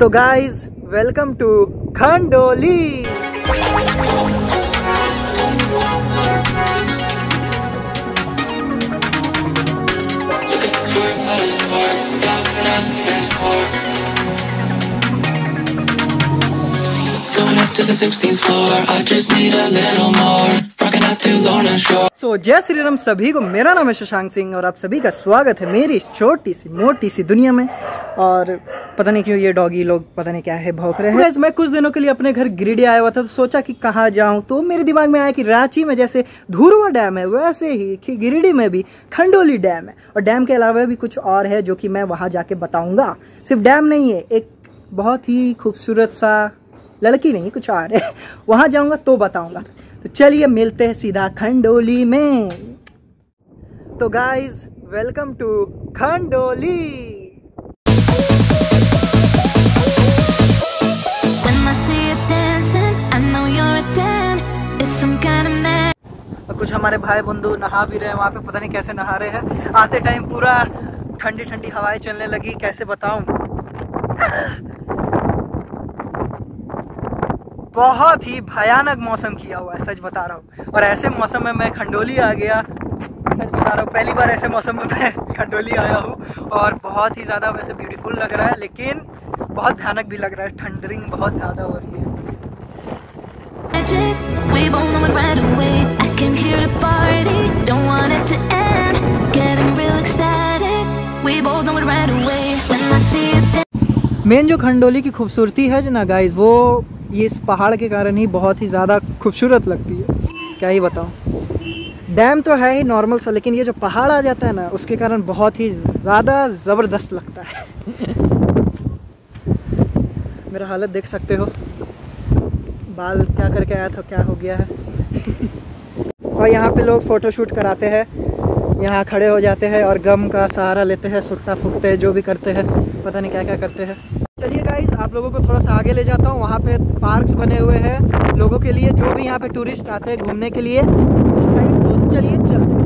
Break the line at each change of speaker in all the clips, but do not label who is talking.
तो guys welcome to Khandoli so जय श्री राम सभी को मेरा नाम है शशांक सिंह और आप सभी का स्वागत है मेरी छोटी सी मोटी सी दुनिया में। और पता नहीं क्यों ये डॉगी लोग पता नहीं क्या है, भौंक रहे हैं। मैं कुछ दिनों के लिए अपने घर गिरिडीह आया हुआ था तो सोचा कि कहाँ जाऊँ तो मेरे दिमाग में आया कि रांची में जैसे धुरवा डैम है, वैसे ही गिरिडीह में भी खंडोली डैम है। और डैम के अलावा भी कुछ और है जो कि मैं वहाँ जाके बताऊँगा। सिर्फ़ डैम नहीं है, एक बहुत ही खूबसूरत सा लड़की नहीं, कुछ और है। वहाँ जाऊँगा तो बताऊँगा। तो चलिए मिलते हैं सीधा खंडोली में। तो गाइज़ वेलकम टू खंडोली। कुछ हमारे भाई बंधु नहा भी रहे हैं, वहाँ पे पता नहीं कैसे नहा रहे हैं। आते टाइम पूरा ठंडी ठंडी हवाएँ चलने लगी, कैसे बताऊँ? बहुत ही भयानक मौसम किया हुआ है, सच बता रहा हूँ। और ऐसे मौसम में मैं खंडोली आ गया। सच बता रहा हूँ, पहली बार ऐसे मौसम में मैं खंडोली आया हूँ। और बहुत ही ज़्यादा वैसे ब्यूटीफुल लग रहा है, लेकिन बहुत भयानक भी लग रहा है। ठंडरिंग बहुत ज़्यादा हो रही है।
It came here to party, don't want it to end. Getting real ecstatic, we both know it right away. When I see dancing.
Main जो खंडोली की खूबसूरती है जो ना गाइस वो ये इस पहाड़ के कारण ही बहुत ही ज़्यादा खूबसूरत लगती है क्या ही बताऊँ डैम तो है ही नॉर्मल सा लेकिन ये जो पहाड़ आ जाता है ना उसके कारण बहुत ही ज़्यादा ज़बरदस्त लगता है मेरा हालत देख सकते हो बाल क्या करके आया था क्या हो गया है और यहाँ पे लोग फ़ोटो शूट कराते हैं। यहाँ खड़े हो जाते हैं और गम का सहारा लेते हैं, सुट्टा फूकते हैं, जो भी करते हैं। पता नहीं क्या क्या करते हैं। चलिए गाइज़ आप लोगों को थोड़ा सा आगे ले जाता हूँ। वहाँ पे पार्क्स बने हुए हैं लोगों के लिए। जो भी यहाँ पे टूरिस्ट आते हैं घूमने के लिए, उस साइड तो चलिए चलते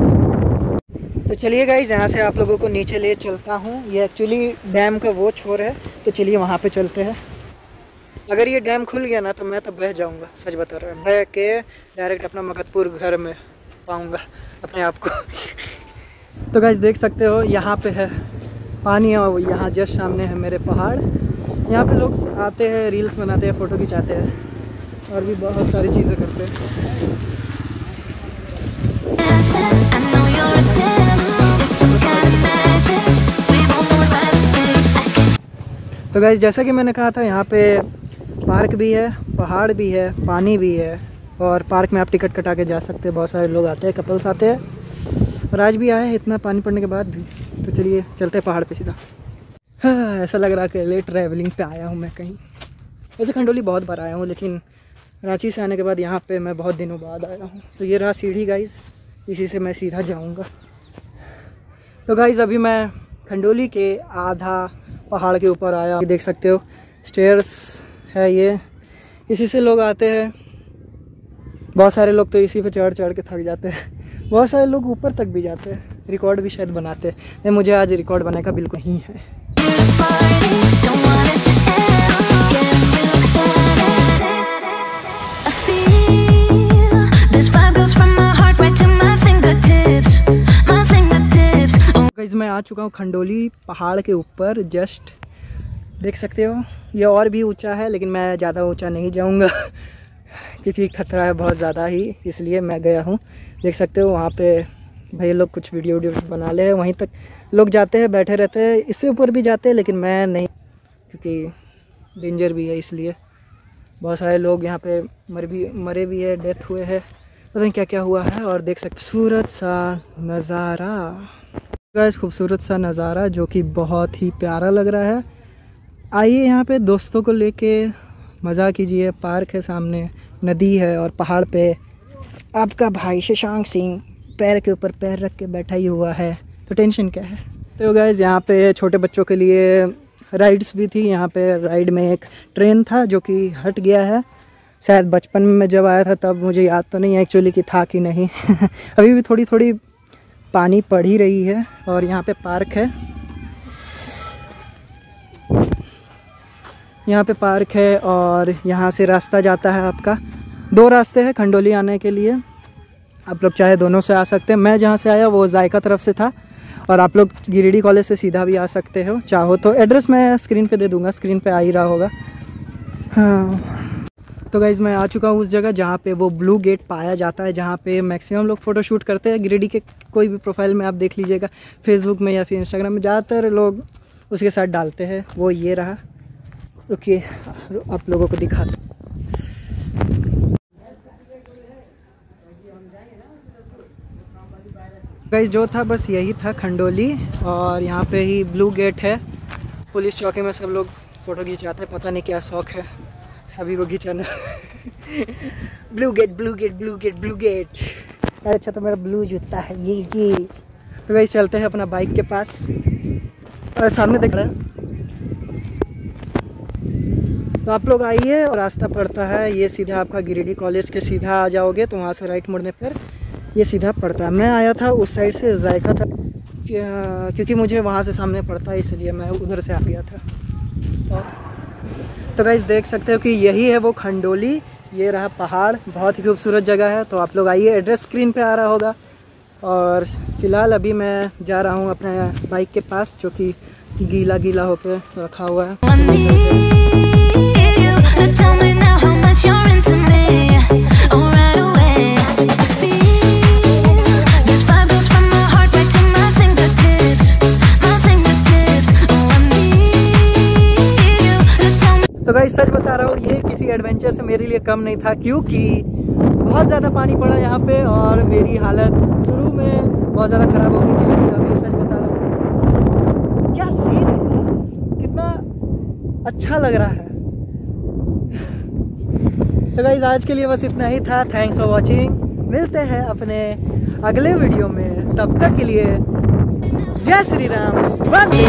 तो चलिए गाइज़ यहाँ से आप लोगों को नीचे ले चलता हूँ। ये एक्चुअली डैम का वो छोर है तो चलिए वहाँ पे चलते हैं। अगर ये डैम खुल गया ना तो मैं तो बह जाऊँगा, सच बता रहा हूँ। बह के डायरेक्ट अपना मगधपुर घर में पाऊँगा, अपने आप को। तो गाइस देख सकते हो, यहाँ पे है पानी है और यहाँ जस्ट सामने है मेरे पहाड़। यहाँ पे लोग आते हैं रील्स बनाते हैं फ़ोटो खिंचाते हैं, और भी बहुत सारी चीज़ें करते हैं। तो गाइस जैसा कि मैंने कहा था, यहाँ पे पार्क भी है पहाड़ भी है पानी भी है और पार्क में आप टिकट कटा के जा सकते हैं। बहुत सारे लोग आते हैं कपल्स आते हैं और आज भी आए इतना पानी पड़ने के बाद भी। तो चलिए चलते हैं पहाड़ पे सीधा। हाँ, ऐसा लग रहा है कि लेट ट्रैवलिंग पे आया हूँ मैं कहीं। वैसे खंडोली बहुत बार आया हूँ लेकिन रांची से आने के बाद यहाँ पे मैं बहुत दिनों बाद आया हूँ। तो ये रहा सीढ़ी गाइस इसी से मैं सीधा जाऊँगा। तो गाइज़ अभी मैं खंडोली के आधा पहाड़ के ऊपर आया। देख सकते हो स्टेयर्स है ये। इसी से लोग आते हैं। बहुत सारे लोग तो इसी पे चढ़ चढ़ के थक जाते हैं। बहुत सारे लोग ऊपर तक भी जाते हैं। रिकॉर्ड भी शायद बनाते हैं। मुझे आज रिकॉर्ड बनाने का बिल्कुल ही है। मैं आ चुका हूँ खंडोली पहाड़ के ऊपर जस्ट देख सकते हो। ये और भी ऊँचा है, लेकिन मैं ज़्यादा ऊँचा नहीं जाऊँगा, क्योंकि खतरा है बहुत ज़्यादा ही, इसलिए मैं गया हूँ। देख सकते हो, वहाँ पे भाई लोग कुछ वीडियो वीडियो बना ले, वहीं तक लोग जाते हैं, बैठे रहते हैं, इससे ऊपर भी जाते हैं, लेकिन मैं नहीं, क्योंकि डेंजर भी है इसलिए। बहुत सारे लोग यहाँ पे मर भी, मरे भी है डेथ हुए हैं। पता नहीं क्या क्या हुआ है, और देख सकते, खूबसूरत सा नज़ारा। गाइस खूबसूरत सा नज़ारा, जो कि बहुत ही प्यारा लग रहा है। आइए यहाँ पे दोस्तों को लेके मज़ा कीजिए। पार्क है सामने, नदी है और पहाड़ पे आपका भाई शशांक सिंह पैर के ऊपर पैर रख के बैठा ही हुआ है। तो टेंशन क्या है? तो गाइज़ यहाँ पे छोटे बच्चों के लिए राइड्स भी थी। यहाँ पे राइड में एक ट्रेन था जो कि हट गया है। शायद बचपन में मैं जब आया था तब मुझे याद तो नहीं एक्चुअली कि था कि नहीं। अभी भी थोड़ी थोड़ी पानी पड़ ही रही है और यहाँ पे पार्क है। यहाँ पे पार्क है और यहाँ से रास्ता जाता है आपका। दो रास्ते हैं खंडोली आने के लिए। आप लोग चाहे दोनों से आ सकते हैं। मैं जहाँ से आया वो जायका तरफ़ से था और आप लोग गिरिडीह कॉलेज से सीधा भी आ सकते हो। चाहो तो एड्रेस मैं स्क्रीन पे दे दूँगा। स्क्रीन पे आ ही रहा होगा। हाँ। तो गाइज़ मैं आ चुका हूँ उस जगह जहाँ पे वो ब्लू गेट पाया जाता है, जहाँ पे मैक्सिमम लोग फ़ोटो शूट करते हैं। गिरिडीह के कोई भी प्रोफ़ाइल में आप देख लीजिएगा। फेसबुक में या फिर इंस्टाग्राम में ज़्यादातर लोग उसके साथ डालते हैं। वो ये रहा। रुकिए, आप लोगों को दिखाते गाइज़ जो था बस यही था खंडोली और यहाँ पे ही ब्लू गेट है। पुलिस चौकी में सब लोग फ़ोटो खिंचाते हैं, पता नहीं क्या शौक है। सभी को खिंचाना। Blue gate blue gate blue gate blue gate अच्छा तो मेरा ब्लू जूता है, ये ये। तो गाइज़ चलते हैं अपना बाइक के पास। और सामने देख रहे हैं। तो आप लोग आइए और रास्ता पड़ता है। ये सीधा आपका गिरिडीह कॉलेज के सीधा आ जाओगे तो वहाँ से राइट मुड़ने पर ये सीधा पड़ता है। मैं आया था उस साइड से जायका था क्योंकि मुझे वहाँ से सामने पड़ता है, इसलिए मैं उधर से आ गया था। तो गाइज़ देख सकते हो कि यही है वो खंडोली। ये रहा पहाड़, बहुत ही खूबसूरत जगह है। तो आप लोग आइए एड्रेस स्क्रीन पे आ रहा होगा। और फ़िलहाल अभी मैं जा रहा हूँ अपने बाइक के पास, जो कि गीला गीला होकर रखा हुआ है। किसी एडवेंचर से मेरे लिए कम नहीं था, क्योंकि बहुत ज़्यादा पानी पड़ा यहाँ पे और मेरी हालत शुरू में बहुत ज़्यादा ख़राब हो गई थी, लेकिन अभी सच बता रहा हूँ, क्या सीन है? कितना अच्छा लग रहा है। तो गाइज़ आज के लिए बस इतना ही था। थैंक्स फॉर वॉचिंग मिलते हैं अपने अगले वीडियो में। तब तक के लिए, जय श्री राम। वंदे